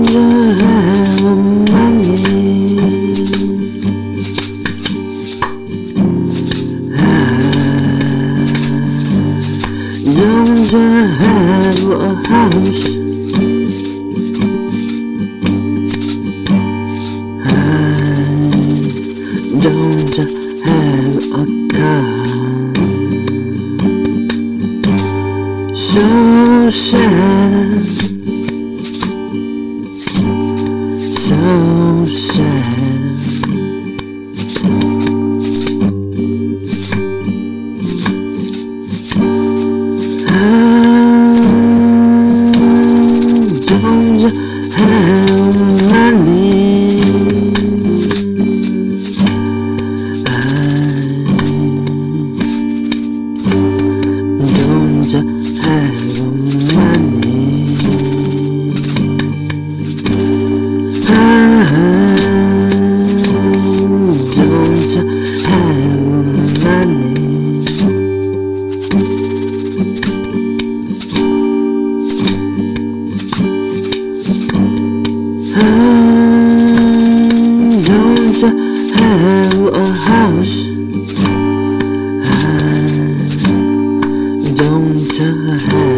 Don't you have a house? I don't have a car So sad don't have I don't have a house. I don't have